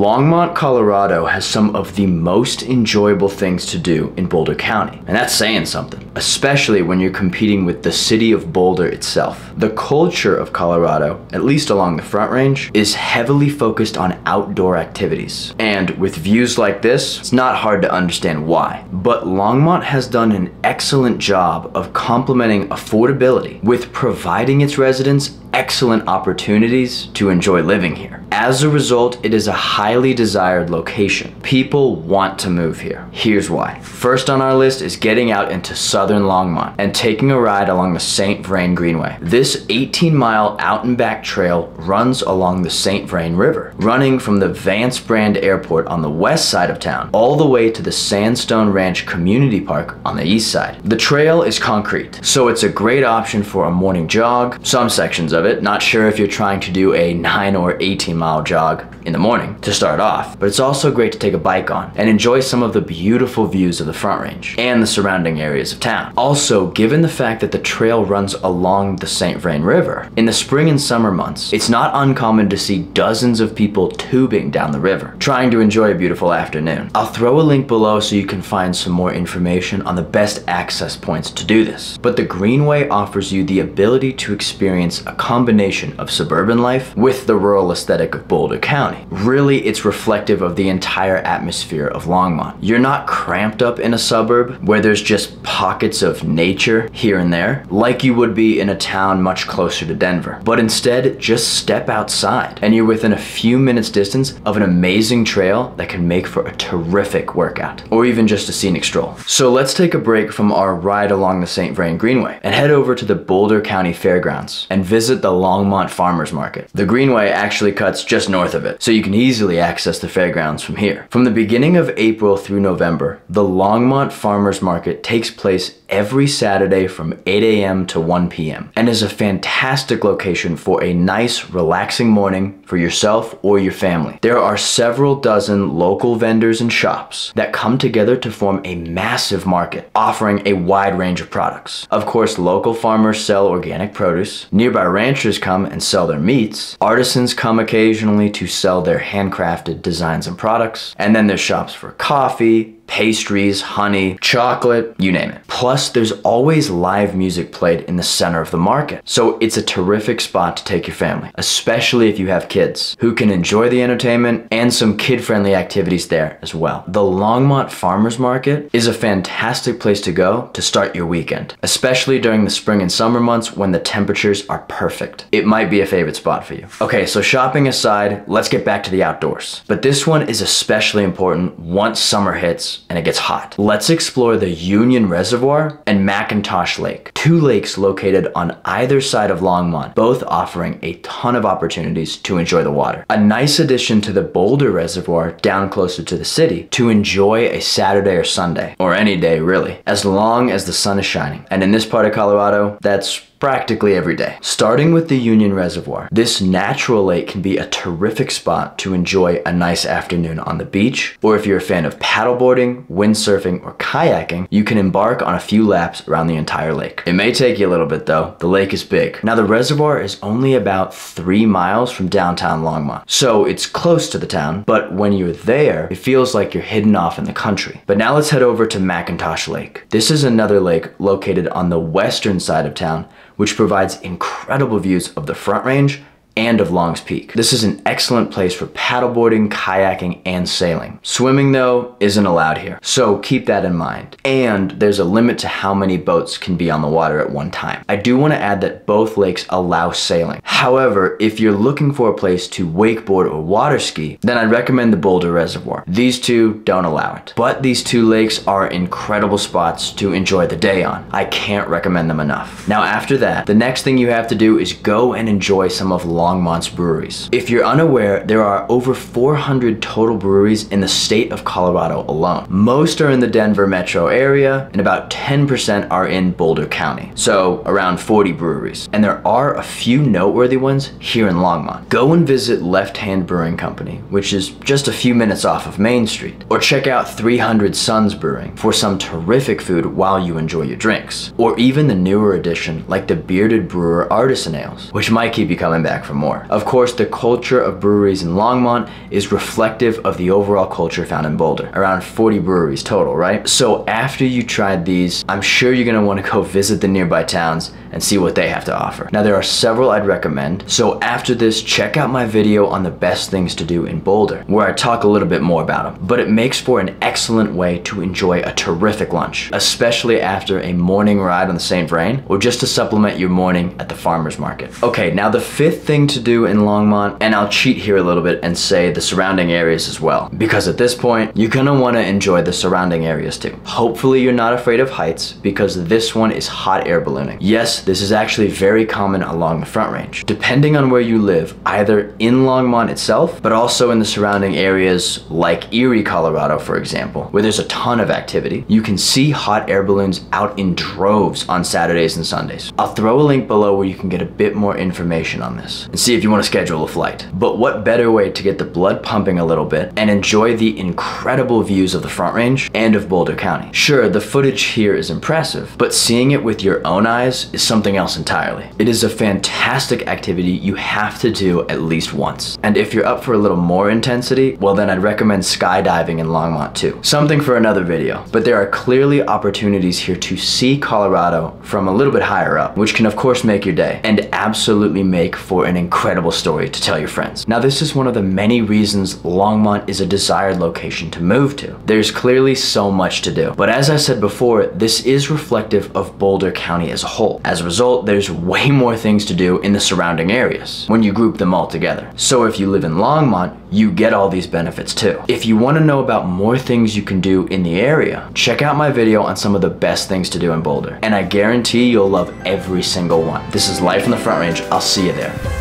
Longmont, Colorado has some of the most enjoyable things to do in Boulder County, and that's saying something, especially when you're competing with the city of Boulder itself. The culture of Colorado, at least along the Front Range, is heavily focused on outdoor activities. And with views like this, it's not hard to understand why. But Longmont has done an excellent job of complementing affordability with providing its residents excellent opportunities to enjoy living here. As a result, it is a highly desired location. People want to move here. Here's why. First on our list is getting out into southern Longmont and taking a ride along the St. Vrain Greenway. This 18 mile out and back trail runs along the St. Vrain River, running from the Vance Brand Airport on the west side of town all the way to the Sandstone Ranch Community Park on the east side. The trail is concrete, so it's a great option for a morning jog, some sections of it, not sure if you're trying to do a 9 or 18 mile jog in the morning to start off, but it's also great to take a bike on and enjoy some of the beautiful views of the Front Range and the surrounding areas of town. Also, given the fact that the trail runs along the St. Vrain River, in the spring and summer months, it's not uncommon to see dozens of people tubing down the river, trying to enjoy a beautiful afternoon. I'll throw a link below so you can find some more information on the best access points to do this. But the Greenway offers you the ability to experience a combination of suburban life with the rural aesthetic of Boulder County. Really, it's reflective of the entire atmosphere of Longmont. You're not cramped up in a suburb where there's just pockets of nature here and there, like you would be in a town much closer to Denver. But instead, just step outside and you're within a few minutes distance of an amazing trail that can make for a terrific workout, or even just a scenic stroll. So let's take a break from our ride along the St. Vrain Greenway and head over to the Boulder County Fairgrounds and visit the Longmont Farmers Market. The Greenway actually cuts just north of it, so you can easily access the fairgrounds from here. From the beginning of April through November, the Longmont Farmers Market takes place every Saturday from 8 a.m. to 1 p.m. and is a fantastic location for a nice, relaxing morning for yourself or your family. There are several dozen local vendors and shops that come together to form a massive market, offering a wide range of products. Of course, local farmers sell organic produce, nearby ranchers come and sell their meats, artisans come occasionally to sell their handcrafted designs and products, and then there's shops for coffee, pastries, honey, chocolate, you name it. Plus, there's always live music played in the center of the market. So it's a terrific spot to take your family, especially if you have kids who can enjoy the entertainment and some kid-friendly activities there as well. The Longmont Farmers Market is a fantastic place to go to start your weekend, especially during the spring and summer months when the temperatures are perfect. It might be a favorite spot for you. Okay, so shopping aside, let's get back to the outdoors. But this one is especially important once summer hits and it gets hot. Let's explore the Union Reservoir and McIntosh Lake, two lakes located on either side of Longmont, both offering a ton of opportunities to enjoy the water. A nice addition to the Boulder Reservoir down closer to the city to enjoy a Saturday or Sunday, or any day really, as long as the sun is shining. And in this part of Colorado, that's practically every day. Starting with the Union Reservoir, this natural lake can be a terrific spot to enjoy a nice afternoon on the beach, or if you're a fan of paddleboarding, windsurfing, or kayaking, you can embark on a few laps around the entire lake. It may take you a little bit though, the lake is big. Now the reservoir is only about three miles from downtown Longmont, so it's close to the town, but when you're there, it feels like you're hidden off in the country. But now let's head over to McIntosh Lake. This is another lake located on the western side of town which provides incredible views of the Front Range and of Long's Peak. This is an excellent place for paddleboarding, kayaking, and sailing. Swimming though isn't allowed here, so keep that in mind. And there's a limit to how many boats can be on the water at one time. I do want to add that both lakes allow sailing. However, if you're looking for a place to wakeboard or water ski, then I'd recommend the Boulder Reservoir. These two don't allow it. But these two lakes are incredible spots to enjoy the day on. I can't recommend them enough. Now after that, the next thing you have to do is go and enjoy some of Longmont's breweries. If you're unaware, there are over 400 total breweries in the state of Colorado alone. Most are in the Denver metro area and about 10% are in Boulder County. So around 40 breweries. And there are a few noteworthy ones here in Longmont. Go and visit Left Hand Brewing Company, which is just a few minutes off of Main Street. Or check out 300 Suns Brewing for some terrific food while you enjoy your drinks. Or even the newer addition like the Bearded Brewer Artisan Ales, which might keep you coming back for more. Of course, the culture of breweries in Longmont is reflective of the overall culture found in Boulder. Around 40 breweries total, right? So after you tried these, I'm sure you're gonna wanna go visit the nearby towns and see what they have to offer. Now there are several I'd recommend, so after this, check out my video on the best things to do in Boulder, where I talk a little bit more about them. But it makes for an excellent way to enjoy a terrific lunch, especially after a morning ride on the St. Vrain, or just to supplement your morning at the farmer's market. Okay, now the fifth thing to do in Longmont, and I'll cheat here a little bit and say the surrounding areas as well, because at this point, you're gonna wanna enjoy the surrounding areas too. Hopefully you're not afraid of heights, because this one is hot air ballooning. Yes, this is actually very common along the Front Range. Depending on where you live, either in Longmont itself, but also in the surrounding areas like Erie, Colorado, for example, where there's a ton of activity, you can see hot air balloons out in droves on Saturdays and Sundays. I'll throw a link below where you can get a bit more information on this and see if you want to schedule a flight. But what better way to get the blood pumping a little bit and enjoy the incredible views of the Front Range and of Boulder County. Sure, the footage here is impressive, but seeing it with your own eyes is something else entirely. It is a fantastic activity you have to do at least once. And if you're up for a little more intensity, well then I'd recommend skydiving in Longmont too. Something for another video, but there are clearly opportunities here to see Colorado from a little bit higher up, which can of course make your day and absolutely make for an incredible story to tell your friends. Now this is one of the many reasons Longmont is a desired location to move to. There's clearly so much to do, but as I said before, this is reflective of Boulder County as a whole. As a result, there's way more things to do in the surrounding areas when you group them all together. So if you live in Longmont, you get all these benefits too. If you want to know about more things you can do in the area, check out my video on some of the best things to do in Boulder. And I guarantee you'll love every single one. This is Life in the Front Range. I'll see you there.